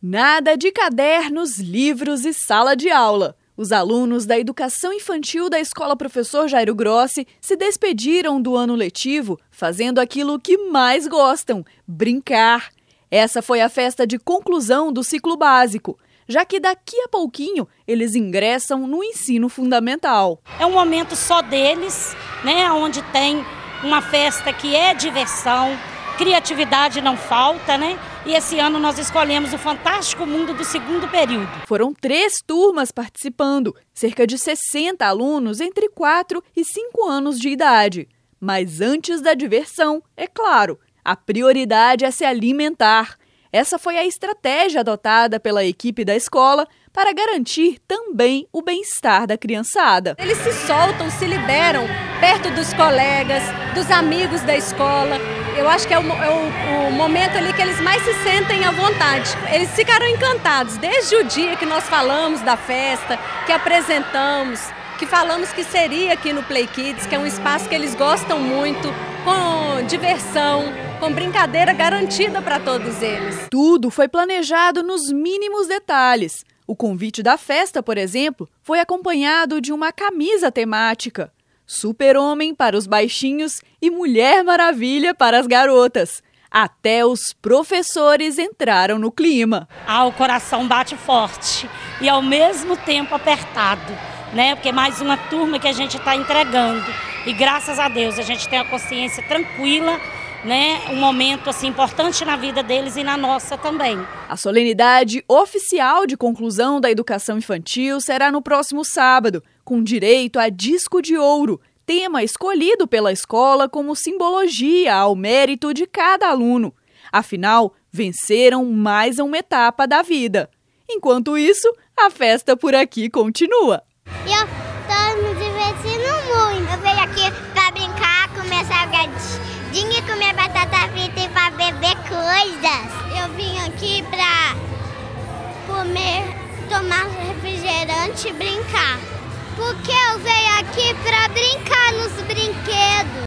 Nada de cadernos, livros e sala de aula. Os alunos da educação infantil da Escola Professor Jairo Grossi se despediram do ano letivo fazendo aquilo que mais gostam: brincar. Essa foi a festa de conclusão do ciclo básico, já que daqui a pouquinho eles ingressam no ensino fundamental. É um momento só deles, né, onde tem uma festa que é diversão, criatividade não falta, né? E esse ano nós escolhemos o Fantástico Mundo do segundo período. Foram três turmas participando, cerca de 60 alunos entre 4 e 5 anos de idade. Mas antes da diversão, é claro, a prioridade é se alimentar. Essa foi a estratégia adotada pela equipe da escola para garantir também o bem-estar da criançada. Eles se soltam, se liberam perto dos colegas, dos amigos da escola. Eu acho que é, o, é o, o, momento ali que eles mais se sentem à vontade. Eles ficaram encantados desde o dia que nós falamos da festa, que apresentamos, que falamos que seria aqui no Play Kids, que é um espaço que eles gostam muito, com diversão, com brincadeira garantida para todos eles. Tudo foi planejado nos mínimos detalhes. O convite da festa, por exemplo, foi acompanhado de uma camisa temática. Super-Homem para os baixinhos e Mulher Maravilha para as garotas. Até os professores entraram no clima. Ah, o coração bate forte e ao mesmo tempo apertado, né? Porque é mais uma turma que a gente está entregando. E graças a Deus a gente tem a consciência tranquila né, um momento assim importante na vida deles e na nossa também. A solenidade oficial de conclusão da educação infantil será no próximo sábado, com direito a disco de ouro, tema escolhido pela escola como simbologia ao mérito de cada aluno. Afinal, venceram mais uma etapa da vida. Enquanto isso, a festa por aqui continua. Eu tô me divertindo muito. Eu venho aqui para brincar, comer salgadinho, comer batata frita e para beber coisas. Eu vim aqui para comer, tomar refrigerante e brincar. Porque